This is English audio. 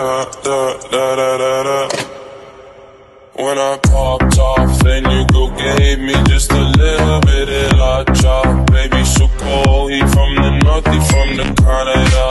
da da da da da. When I popped off, then you go gave me just a little bit of la chop. Baby, so cold, he from the north, he from the Canada.